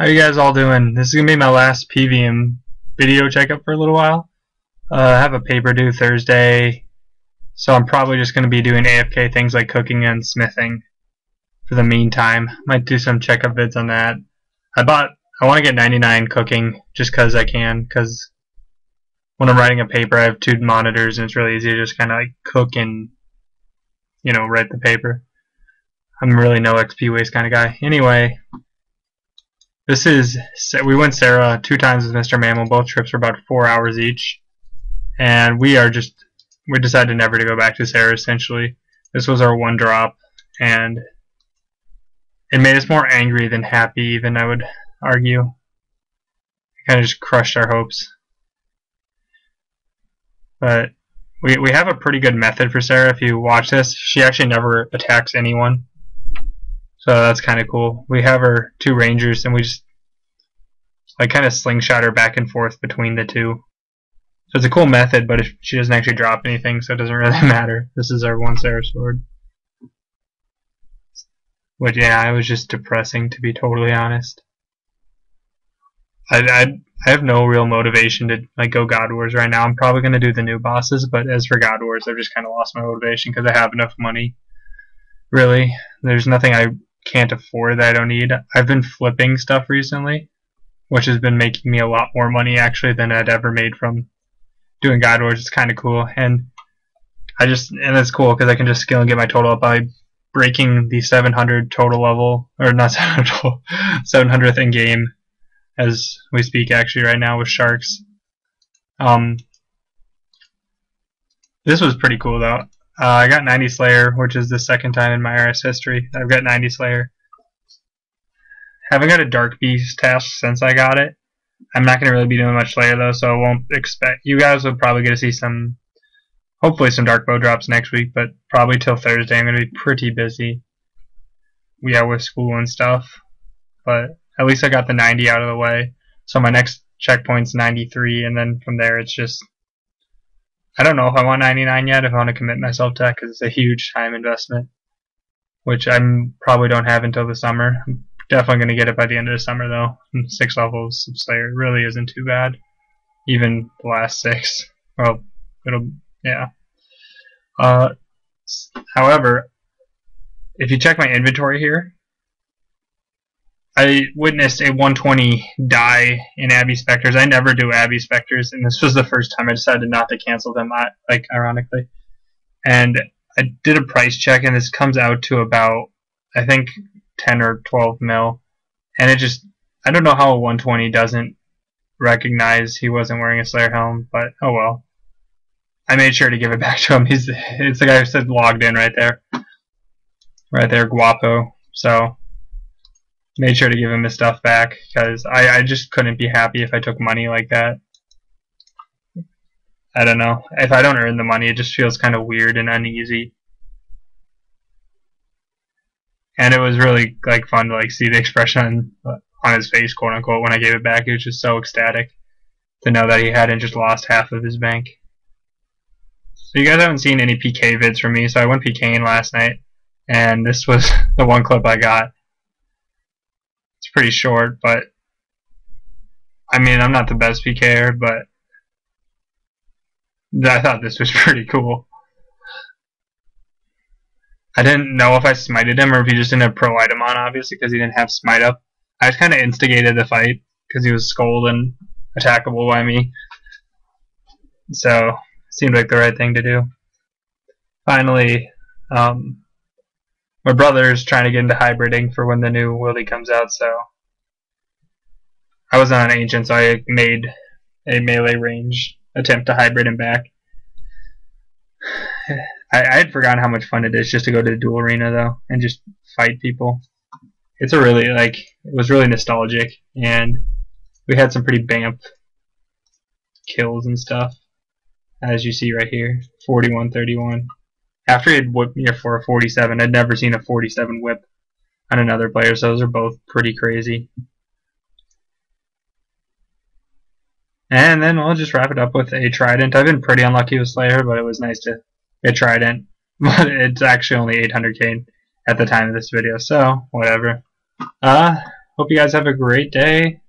How you guys all doing? This is gonna be my last PVM video checkup for a little while. Uh, I have a paper due Thursday, so I'm probably just gonna be doing AFK things like cooking and smithing for the meantime. Might do some checkup vids on that. I bought. I want to get 99 cooking just because I can. Because when I'm writing a paper, I have two monitors and it's really easy to just kind of like cook and you know write the paper. I'm really no XP waste kind of guy. Anyway, this is we went Sara two times with Mr. Mammal. Both trips were about four hours each, and we are just we decided never to go back to Sara. Essentially, this was our one drop, and it made us more angry than happy. Even I would argue, it kind of just crushed our hopes. But we we have a pretty good method for Sara. If you watch this, she actually never attacks anyone. So that's kind of cool. We have our two rangers, and we just like kind of slingshot her back and forth between the two. So it's a cool method, but she doesn't actually drop anything, so it doesn't really matter. This is our one Sara sword. But yeah, it was just depressing to be totally honest. I, I, I have no real motivation to like go God Wars right now. I'm probably gonna do the new bosses, but as for God Wars, I've just kind of lost my motivation because I have enough money. Really, there's nothing I can't afford that I don't need. I've been flipping stuff recently, which has been making me a lot more money actually than I'd ever made from doing God Wars. It's kind of cool, and I just and it's cool because I can just skill and get my total up by breaking the 700 total level, or not 700 700th in game as we speak actually right now with sharks. Um, this was pretty cool though. Uh, I got 90 Slayer, which is the second time in my RS history I've got 90 Slayer. Haven't got a Dark Beast task since I got it. I'm not going to really be doing much Slayer though, so I won't expect. You guys will probably get to see some, hopefully some Dark Bow drops next week, but probably till Thursday I'm going to be pretty busy. Yeah, with school and stuff. But at least I got the 90 out of the way. So my next checkpoint's 93, and then from there it's just I don't know if I want 99 yet, if I want to commit myself to that, because it's a huge time investment, which I probably don't have until the summer. I'm definitely going to get it by the end of the summer, though. Six levels of Slayer really isn't too bad. Even the last six. Well, it'll, yeah. Uh, however, if you check my inventory here, I witnessed a 120 die in Abbey Spectres. I never do Abbey Spectres, and this was the first time I decided not to cancel them, like, ironically. And I did a price check, and this comes out to about, I think, 10 or 12 mil. And it just, I don't know how a 120 doesn't recognize he wasn't wearing a Slayer helm, but oh well. I made sure to give it back to him. He's it's the guy who said logged in right there. Right there, Guapo. So made sure to give him his stuff back because I, I just couldn't be happy if I took money like that. I don't know. If I don't earn the money, it just feels kind of weird and uneasy. And it was really like fun to like see the expression on, his face, quote unquote, when I gave it back. It was just so ecstatic to know that he hadn't just lost half of his bank. So you guys haven't seen any PK vids from me, so I went PKing last night, and this was the one clip I got pretty short, but I mean, I'm not the best PKer, but I thought this was pretty cool. I didn't know if I smited him or if he just didn't have pro item on, obviously, because he didn't have smite up. I just kind of instigated the fight because he was skulled and attackable by me. So, seemed like the right thing to do. Finally, um, my brother's trying to get into hybriding for when the new Wildy comes out, so I was on an ancient, so I made a melee range attempt to hybrid him back. I, I had forgotten how much fun it is just to go to the duel arena though and just fight people. It's a really like it was really nostalgic and we had some pretty bamp kills and stuff as you see right here 41 31 after he had whipped me for a 47, I'd never seen a 47 whip on another player, so those are both pretty crazy. And then we'll just wrap it up with a Trident. I've been pretty unlucky with Slayer, but it was nice to get Trident. But it's actually only 800k at the time of this video, so whatever. Uh, Hope you guys have a great day.